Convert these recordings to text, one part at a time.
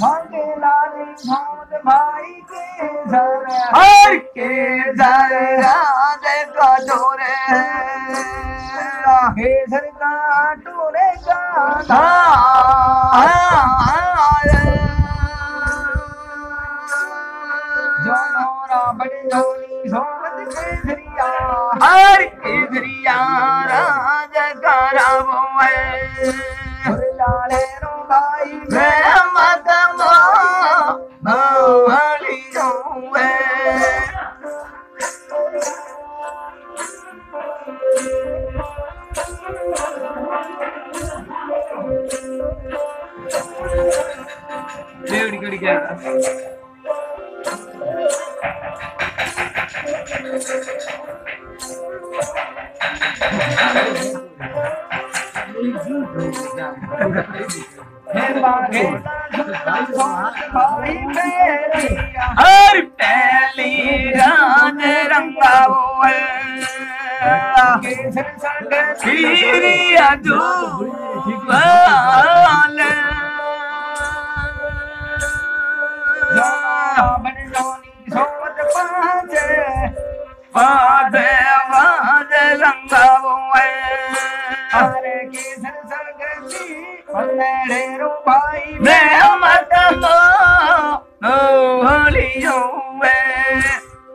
भागे लाली मौत भाई के घर हर के जर राज कटोरे केसर का टोरे का हर पहली राज रंगावो है केसर संग Siri adu संगति पन्नेरे रो भाई Me matamo no holiyo hai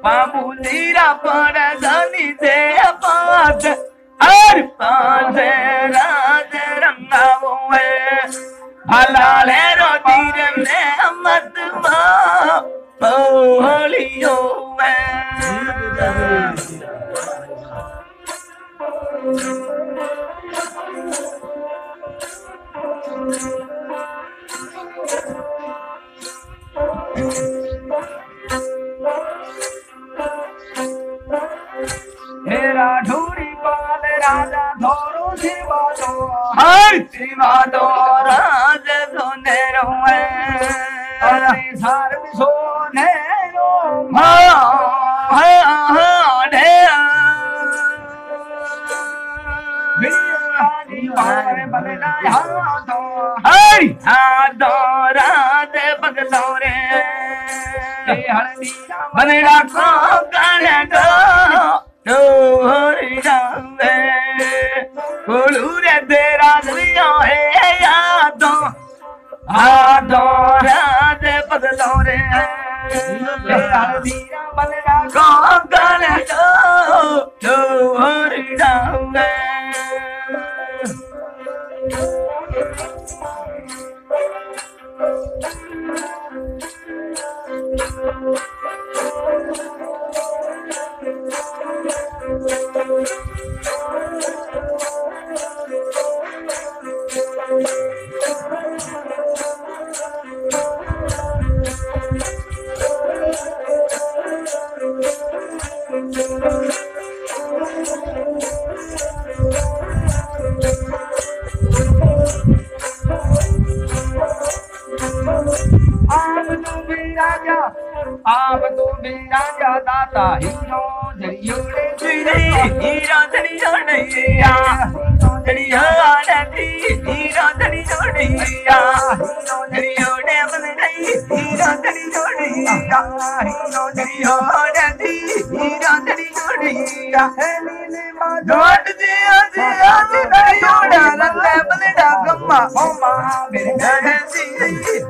Babu tira para dani de paad Har paad raj भला ले दोरात हरि भले हा तो रात भे हा भले खां गाने को तो हरि जावे कोलू रे तेरा दुनिया है यादो हाथो राज पगलोरे हे हल्दीरा बदला को गाने तू लल्ले बनेड़ा गम्मा ओमा मेरे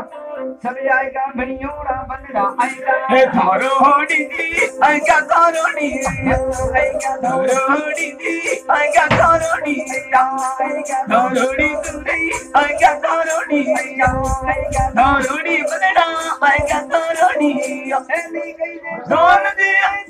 सब आएगा भनियोरा बनरा आएगा। हे दी आएगा आएगा दी आएगा आएगा आएगा आएगा आएगा ऐनी कहीं दे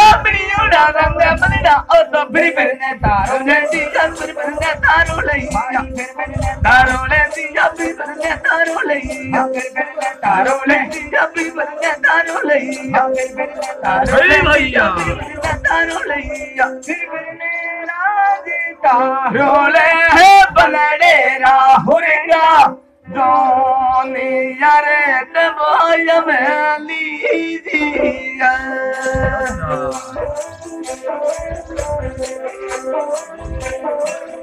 धीरे धीरे ने बैठी हम धीरे डेंगे हम धीरे धीरे ने मैंने तानू नहीं हम धीरे धीरे ने बैठी हम धीरे हम धीरे धीरे ने बैठी हम धीरे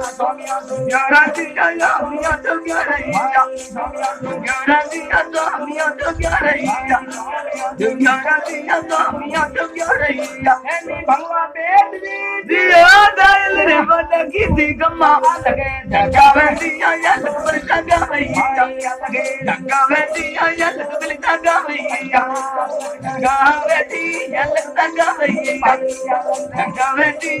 Yeah. Garantia, garantia, yamia, tu garantia, garantia, somia, tu garantia, tu garantia, somia, tu garantia. Dia dail re bana ki di gamma lage jaga vendiya ya lakbar jaga vaiya jaga vendiya ya lakbar jaga vaiya jaga vendiya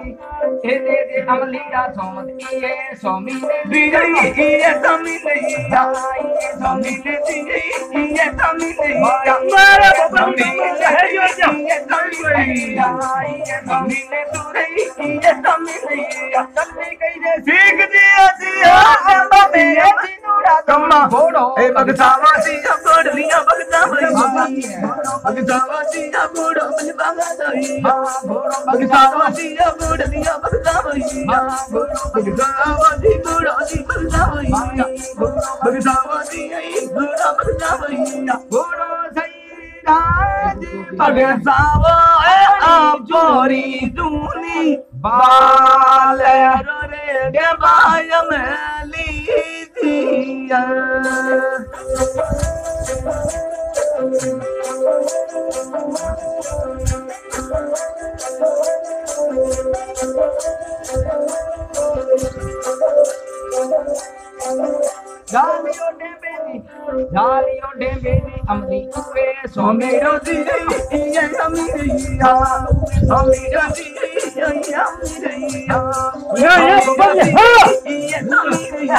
अल्लाह की दीने दिया अमलीरा सोमत ये सोमी ने ये तमी ने दिगई ये तमी नहीं मारा तमी है। यो ये तमी नहीं तमी ने तुरई ये तमी नहीं तन्ने कई दे सीख दिया दिया अम्मा मेरा कम्मा घोड़ो ए भगतावा सिया बोड़ लिया। भगतावा भगतावा सिया बोड़ भगतावा ए आपोरी दूनी बाल रे बाय में लीजिया बर्थडे मेरी अमरी पे सोमेरा जी ये अमरिया अमरिया जी ये अमरिया ये ये ये अमरिया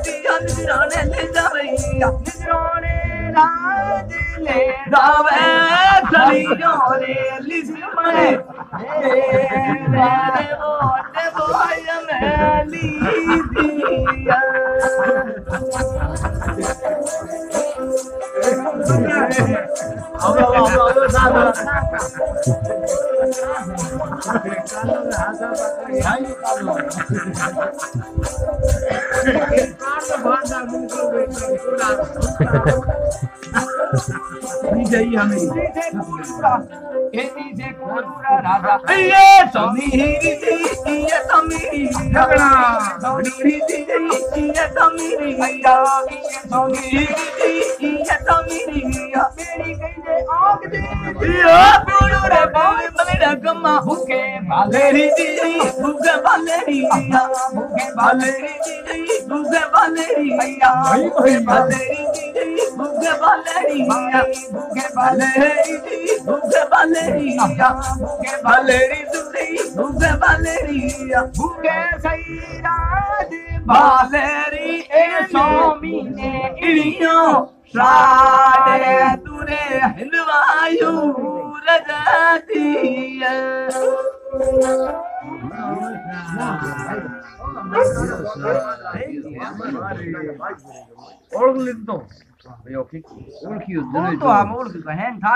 बेटिया निजराने ले जा रही निजराने राज ले रावे सरियों रे लिजमने रे वोट बॉय मेली दिया अब अब अब अब साथ विजयी हमें Valeria, Valeria, मुझे बलरिया मुझे बलरिया मुझे बलरिया मुझे बलरिया मुझे बलरिया मुझे बलरी दुरी मुझे बलरिया मुझे सैराज बलरी ए स्वामी ने इड़ियो सारे buga Valeri di, buga Valeri, buga Valeri di, buga Valeri, buga Valeri di, buga Valeri, buga Valeri di, buga Valeri, buga Sairad Valeri e somine iliyo Shade ture hilvayu rajatiya ઓળખ લીધો ઓળખ્યું